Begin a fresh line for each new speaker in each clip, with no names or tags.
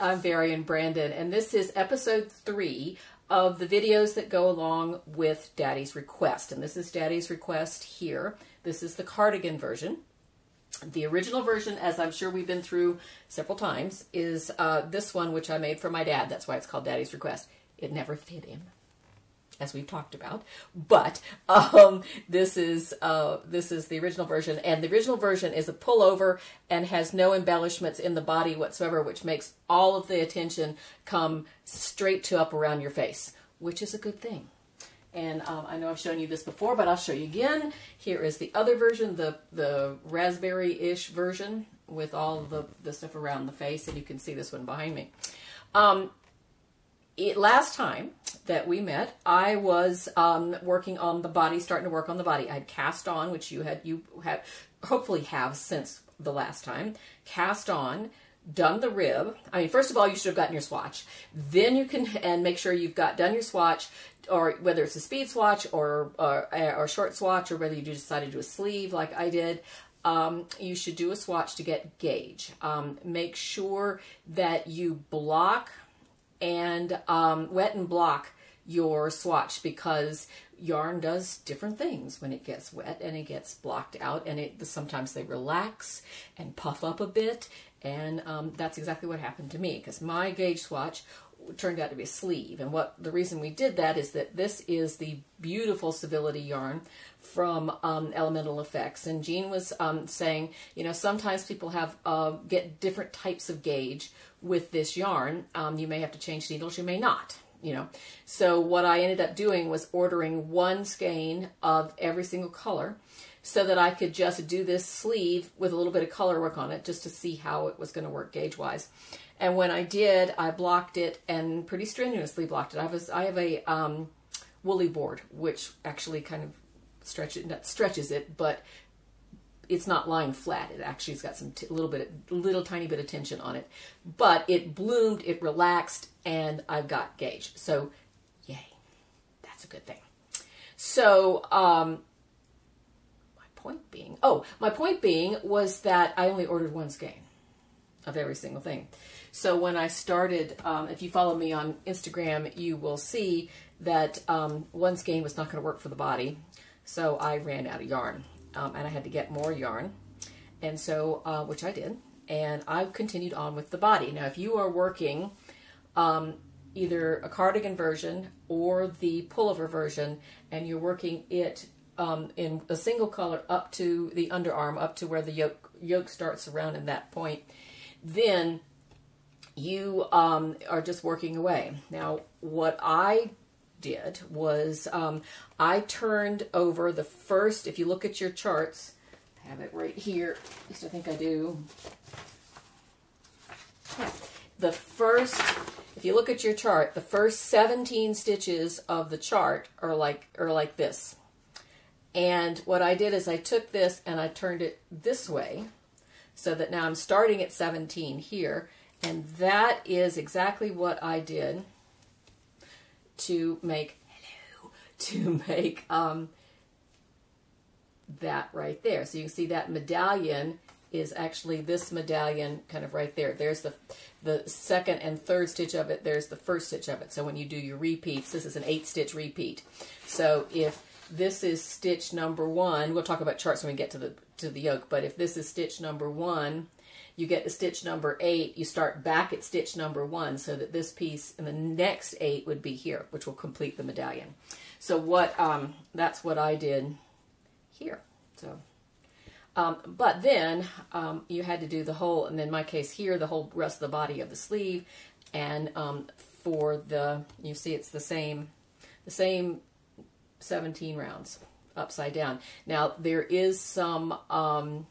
I'm Varian Brandon, and this is episode three of the videos that go along with Daddy's Request. And this is Daddy's Request here. This is the cardigan version. The original version, as I'm sure we've been through several times, is uh, this one, which I made for my dad. That's why it's called Daddy's Request. It never fit him as we've talked about. But um, this is uh, this is the original version, and the original version is a pullover and has no embellishments in the body whatsoever, which makes all of the attention come straight to up around your face, which is a good thing. And um, I know I've shown you this before, but I'll show you again. Here is the other version, the the raspberry-ish version with all the, the stuff around the face, and you can see this one behind me. Um, it, last time that we met, I was um, working on the body, starting to work on the body. I had cast on, which you had you have hopefully have since the last time. Cast on, done the rib. I mean, first of all, you should have gotten your swatch. Then you can and make sure you've got done your swatch, or whether it's a speed swatch or or, or short swatch, or whether you decided to do a sleeve like I did. Um, you should do a swatch to get gauge. Um, make sure that you block and um, wet and block your swatch because yarn does different things when it gets wet and it gets blocked out and it sometimes they relax and puff up a bit. And um, that's exactly what happened to me because my gauge swatch turned out to be a sleeve. And what the reason we did that is that this is the beautiful civility yarn from um, elemental effects. And jean was um, saying you know sometimes people have uh, get different types of gauge with this yarn. Um, you may have to change needles you may not you know. So what I ended up doing was ordering one skein of every single color so that I could just do this sleeve with a little bit of color work on it just to see how it was going to work gauge-wise. And when I did, I blocked it and pretty strenuously blocked it. I was I have a um, woolly board, which actually kind of stretches stretches it, but it's not lying flat. It actually has got some little bit, little tiny bit of tension on it. But it bloomed, it relaxed, and I've got gauge. So, yay, that's a good thing. So, um, point being, oh, my point being was that I only ordered one skein of every single thing. So when I started, um, if you follow me on Instagram, you will see that um, one skein was not going to work for the body. So I ran out of yarn um, and I had to get more yarn. And so, uh, which I did. And I continued on with the body. Now, if you are working um, either a cardigan version or the pullover version, and you're working it um, in a single color up to the underarm, up to where the yoke, yoke starts around in that point, then you um, are just working away. Now, what I did was um, I turned over the first, if you look at your charts, I have it right here, at least I think I do. The first, if you look at your chart, the first 17 stitches of the chart are like, are like this. And what I did is I took this and I turned it this way so that now I'm starting at 17 here. And that is exactly what I did to make hello to make um, that right there. So you can see that medallion is actually this medallion kind of right there. There's the the second and third stitch of it. There's the first stitch of it. So when you do your repeats, this is an eight stitch repeat. So if this is stitch number one, we'll talk about charts when we get to the to the yoke, but if this is stitch number one, you get to stitch number eight, you start back at stitch number one so that this piece and the next eight would be here, which will complete the medallion. So what, um, that's what I did here. So, um, but then um, you had to do the whole, and in my case here, the whole rest of the body of the sleeve. And um, for the, you see it's the same, the same 17 rounds upside down. Now there is some, um,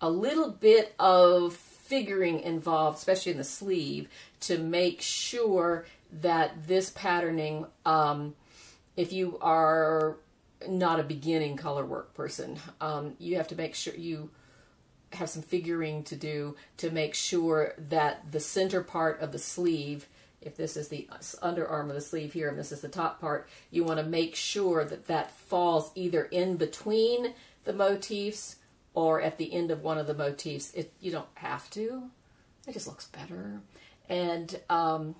a little bit of figuring involved, especially in the sleeve, to make sure that this patterning, um, if you are not a beginning color work person, um, you have to make sure you have some figuring to do to make sure that the center part of the sleeve, if this is the underarm of the sleeve here and this is the top part, you want to make sure that that falls either in between the motifs or at the end of one of the motifs. It You don't have to. It just looks better. And um,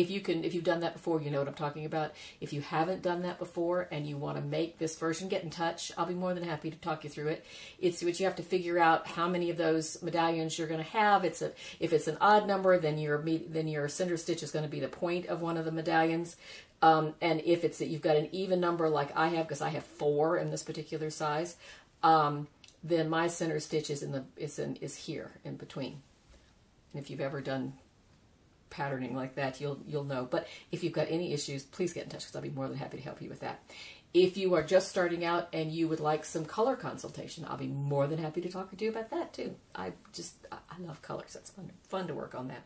if you can if you've done that before you know what i'm talking about. If you haven't done that before and you want to make this version get in touch. I'll be more than happy to talk you through it. It's what you have to figure out how many of those medallions you're going to have. It's a if it's an odd number then your then your center stitch is going to be the point of one of the medallions. Um, and if it's that you've got an even number like i have because i have four in this particular size um, then my center stitch is in the is in is here in between. And if you've ever done patterning like that, you'll you'll know. But if you've got any issues, please get in touch because I'll be more than happy to help you with that. If you are just starting out and you would like some color consultation, I'll be more than happy to talk to you about that too. I just I love colors. It's fun fun to work on that.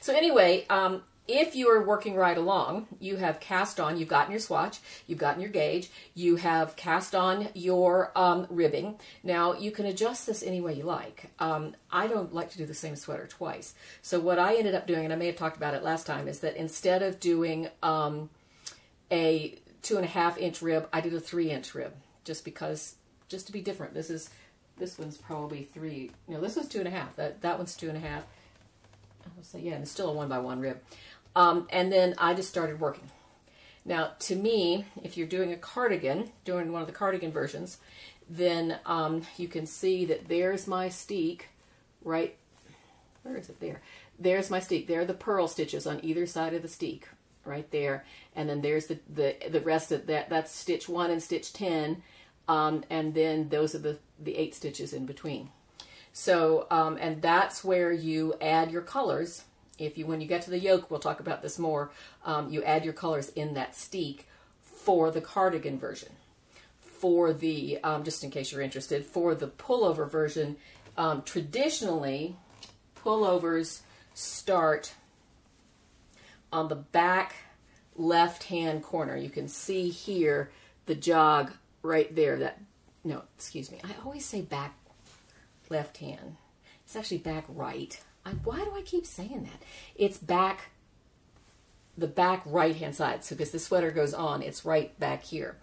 So anyway, um, if you are working right along, you have cast on, you've gotten your swatch, you've gotten your gauge, you have cast on your um, ribbing. Now, you can adjust this any way you like. Um, I don't like to do the same sweater twice. So what I ended up doing, and I may have talked about it last time, is that instead of doing um, a two and a half inch rib, I did a three inch rib, just because, just to be different. This is, this one's probably three, no, this was two and a half. That, that one's two and a half. Say, yeah, and it's still a one by one rib. Um, and then I just started working. Now, to me, if you're doing a cardigan, doing one of the cardigan versions, then um, you can see that there's my steek right, where is it there? There's my steek. There are the purl stitches on either side of the steek right there. And then there's the, the, the rest of that, that's stitch one and stitch 10. Um, and then those are the, the eight stitches in between. So, um, and that's where you add your colors if you, when you get to the yoke, we'll talk about this more, um, you add your colors in that steek for the cardigan version. For the, um, just in case you're interested, for the pullover version, um, traditionally, pullovers start on the back left-hand corner. You can see here the jog right there. That No, excuse me. I always say back left hand. It's actually back right. I, why do I keep saying that? It's back, the back right hand side. So because the sweater goes on, it's right back here.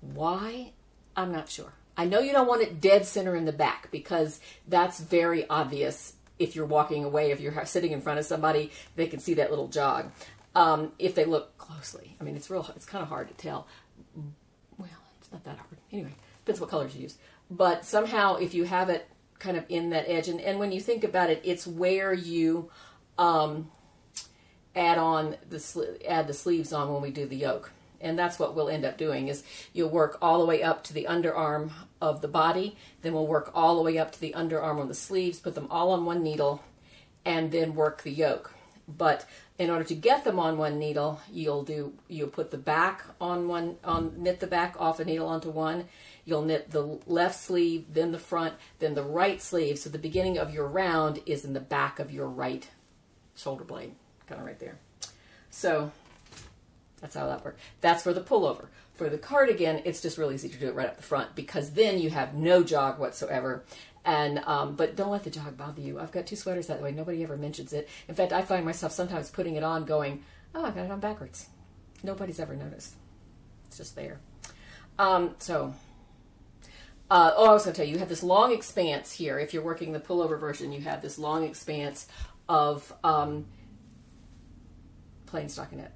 Why? I'm not sure. I know you don't want it dead center in the back because that's very obvious if you're walking away, if you're sitting in front of somebody, they can see that little jog. Um, if they look closely, I mean, it's real, it's kind of hard to tell. Well, it's not that hard. Anyway, depends what colors you use. But somehow, if you have it kind of in that edge. And, and when you think about it, it's where you um, add on the add the sleeves on when we do the yoke. And that's what we'll end up doing is you'll work all the way up to the underarm of the body. Then we'll work all the way up to the underarm on the sleeves, put them all on one needle, and then work the yoke. But in order to get them on one needle, you'll do you'll put the back on one on knit the back off a needle onto one, You'll knit the left sleeve, then the front, then the right sleeve. So the beginning of your round is in the back of your right shoulder blade, kind of right there. So that's how that works. That's for the pullover. For the cardigan, it's just really easy to do it right up the front because then you have no jog whatsoever. And um, but don't let the jog bother you. I've got two sweaters that way. Nobody ever mentions it. In fact, I find myself sometimes putting it on, going, "Oh, I got it on backwards." Nobody's ever noticed. It's just there. Um, so uh, oh, I was going to tell you, you have this long expanse here. If you're working the pullover version, you have this long expanse of um, plain stockinette.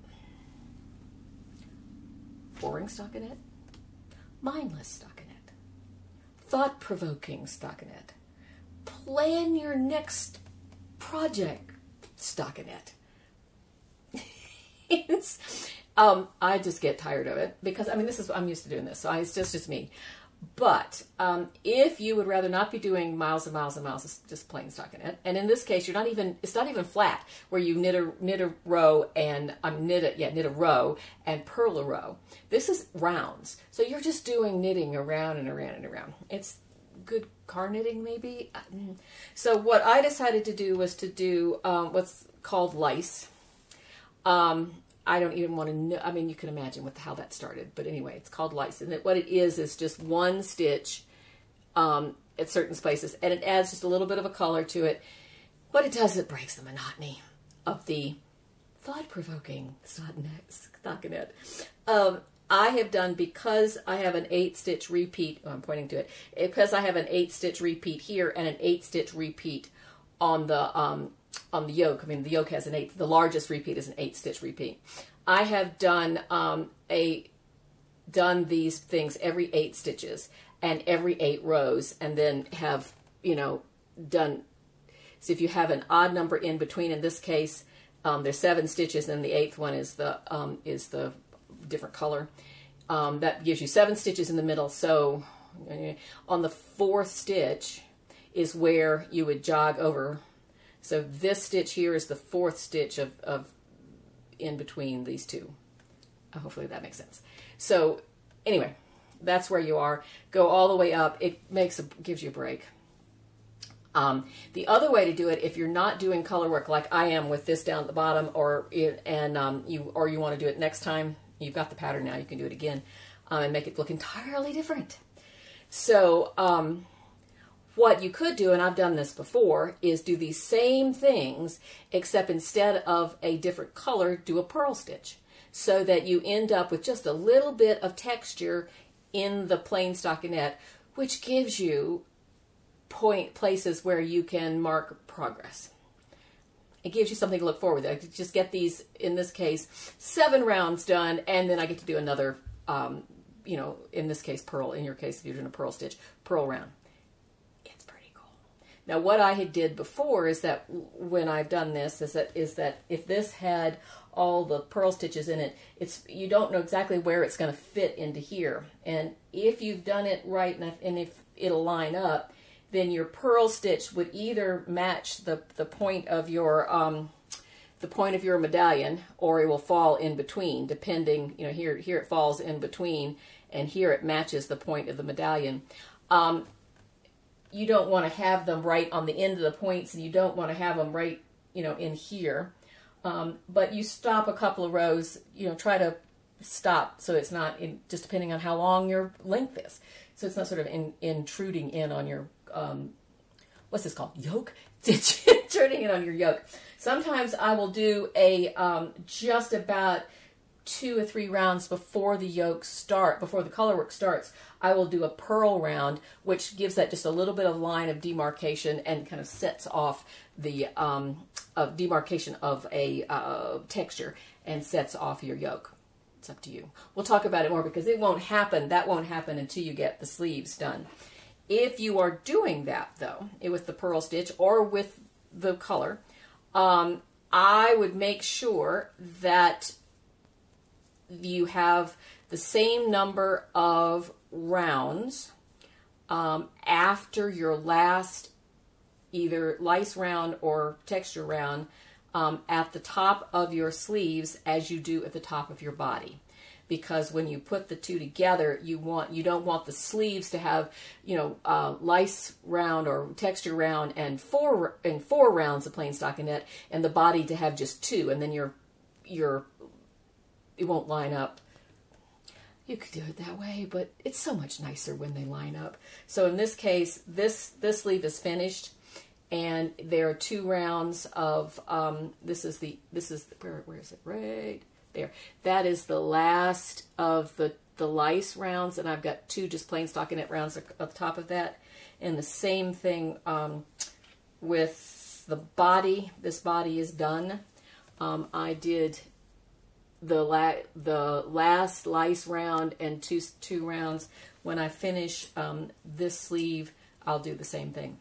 Boring stockinette. Mindless stockinette. Thought-provoking stockinette. Plan your next project stockinette. it's, um, I just get tired of it because, I mean, this is, what I'm used to doing this, so I, it's just, just me. But um, if you would rather not be doing miles and miles and miles, of just plain stockinette, and in this case, you're not even it's not even flat where you knit a knit a row and um, knit a yeah knit a row and purl a row. This is rounds, so you're just doing knitting around and around and around. It's good car knitting maybe. So what I decided to do was to do um, what's called lice. Um, I don't even want to know. I mean, you can imagine what the, how that started. But anyway, it's called lice. And what it is is just one stitch um, at certain spaces. And it adds just a little bit of a color to it. What it does, it breaks the monotony of the thought-provoking stockinette. Um, I have done, because I have an 8-stitch repeat, oh, I'm pointing to it, because I have an 8-stitch repeat here and an 8-stitch repeat on the um, on the yoke. I mean, the yoke has an eight. The largest repeat is an eight stitch repeat. I have done um, a done these things every eight stitches and every eight rows, and then have you know done. So if you have an odd number in between, in this case, um, there's seven stitches, and the eighth one is the um, is the different color. Um, that gives you seven stitches in the middle. So on the fourth stitch is where you would jog over. So this stitch here is the fourth stitch of, of in between these two. Hopefully that makes sense. So anyway, that's where you are. Go all the way up. It makes a, gives you a break. Um, the other way to do it, if you're not doing color work like I am with this down at the bottom, or and um, you or you want to do it next time, you've got the pattern now. You can do it again um, and make it look entirely different. So um, what you could do, and I've done this before, is do these same things, except instead of a different color, do a purl stitch, so that you end up with just a little bit of texture in the plain stockinette, which gives you point places where you can mark progress. It gives you something to look forward to. I just get these, in this case, seven rounds done, and then I get to do another, um, you know, in this case, purl. In your case, if you're doing a purl stitch, purl round. Now, what I had did before is that when I've done this, is that is that if this had all the purl stitches in it, it's you don't know exactly where it's going to fit into here. And if you've done it right, if, and if it'll line up, then your purl stitch would either match the, the point of your um, the point of your medallion or it will fall in between depending you know here here it falls in between and here it matches the point of the medallion um, you don't want to have them right on the end of the points and you don't want to have them right you know in here um, but you stop a couple of rows you know try to stop so it's not in, just depending on how long your length is so it's not sort of in, intruding in on your um, what's this called? Yoke? Turning it on your yoke. Sometimes I will do a um, just about two or three rounds before the yoke start, before the color work starts, I will do a purl round, which gives that just a little bit of line of demarcation and kind of sets off the um, of demarcation of a uh, texture and sets off your yoke. It's up to you. We'll talk about it more because it won't happen. That won't happen until you get the sleeves done. If you are doing that, though, it with the purl stitch or with the color, um, I would make sure that you have the same number of rounds um, after your last either lice round or texture round um, at the top of your sleeves as you do at the top of your body. Because when you put the two together, you want you don't want the sleeves to have you know uh, lice round or texture round and four and four rounds of plain stockinette, and the body to have just two, and then your your it won't line up. You could do it that way, but it's so much nicer when they line up. So in this case, this this sleeve is finished and there are two rounds of um, this is the this is where where is it right there. That is the last of the, the lice rounds, and I've got two just plain stockinette rounds at the top of that. And the same thing um, with the body. This body is done. Um, I did the la the last lice round and two two rounds. When I finish um, this sleeve, I'll do the same thing.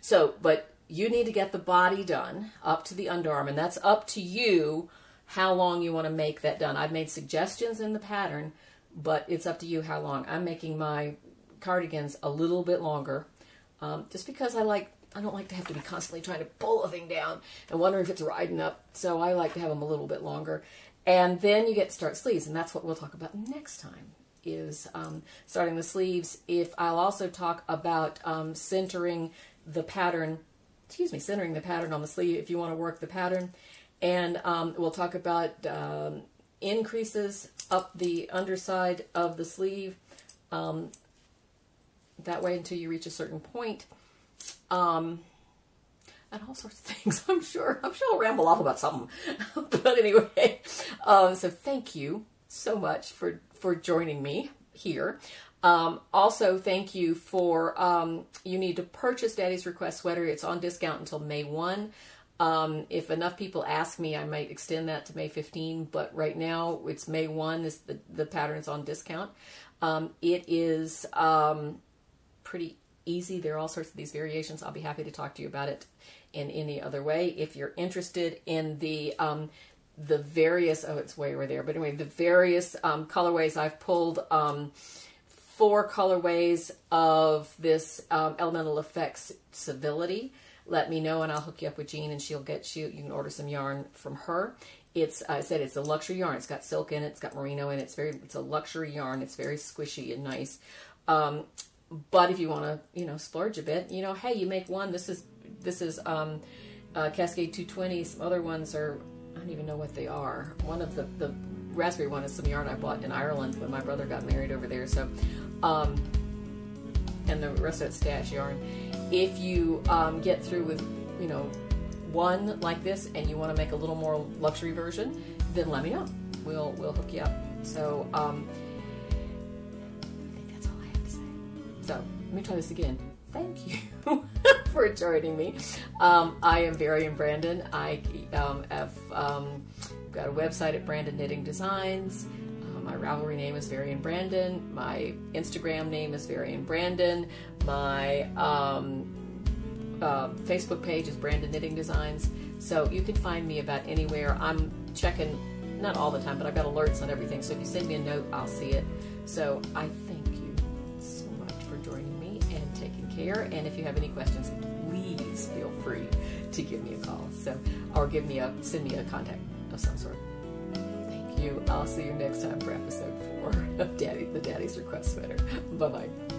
So, but you need to get the body done up to the underarm, and that's up to you how long you want to make that done. I've made suggestions in the pattern, but it's up to you how long. I'm making my cardigans a little bit longer um, just because I like I don't like to have to be constantly trying to pull a thing down and wonder if it's riding up. So I like to have them a little bit longer. And then you get to start sleeves, and that's what we'll talk about next time is um, starting the sleeves. If I'll also talk about um, centering the pattern, excuse me, centering the pattern on the sleeve if you want to work the pattern. And um, we'll talk about um, increases up the underside of the sleeve. Um, that way until you reach a certain point. Um, and all sorts of things, I'm sure. I'm sure I'll ramble off about something. but anyway, um, so thank you so much for, for joining me here. Um, also, thank you for, um, you need to purchase Daddy's Request Sweater. It's on discount until May 1. Um, if enough people ask me, I might extend that to May 15, but right now it's May 1 is the, the pattern is on discount. Um, it is um, pretty easy. There are all sorts of these variations. I'll be happy to talk to you about it in any other way. If you're interested in the um, the various oh it's way over there, but anyway, the various um, colorways I've pulled um, four colorways of this um, Elemental Effects Civility. Let me know and I'll hook you up with Jean and she'll get you. You can order some yarn from her. It's I said it's a luxury yarn. It's got silk in it. It's got merino in it. It's very it's a luxury yarn. It's very squishy and nice. Um, but if you want to you know splurge a bit, you know, hey, you make one. This is this is um, uh, Cascade 220. Some other ones are I don't even know what they are. One of the the raspberry one is some yarn I bought in Ireland when my brother got married over there. So, um, and the rest of it's stash yarn. If you um, get through with you know one like this and you want to make a little more luxury version, then let me know. We'll we'll hook you up. So um, let me try this again. Thank you for joining me. Um, I am Varian Brandon. I um, have um, got a website at Brandon Knitting Designs. Uh, my Ravelry name is Varian Brandon. My Instagram name is Varian Brandon. My um, uh, Facebook page is Brandon Knitting Designs. So you can find me about anywhere. I'm checking, not all the time, but I've got alerts on everything. So if you send me a note, I'll see it. So I care. And if you have any questions, please feel free to give me a call. So, or give me a, send me a contact of some sort. Thank you. I'll see you next time for episode four of Daddy, the Daddy's Request Sweater. Bye bye.